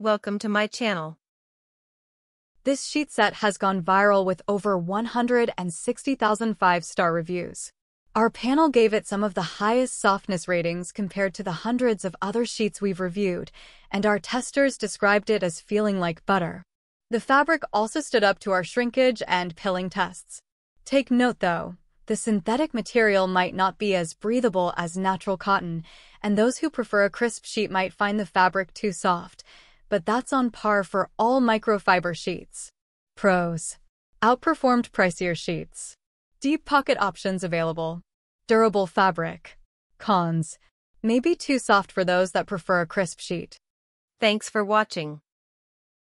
welcome to my channel. This sheet set has gone viral with over 160,000 five-star reviews. Our panel gave it some of the highest softness ratings compared to the hundreds of other sheets we've reviewed, and our testers described it as feeling like butter. The fabric also stood up to our shrinkage and pilling tests. Take note though, the synthetic material might not be as breathable as natural cotton, and those who prefer a crisp sheet might find the fabric too soft, but that's on par for all microfiber sheets. Pros. Outperformed pricier sheets. Deep pocket options available. Durable fabric. Cons. Maybe too soft for those that prefer a crisp sheet. Thanks for watching.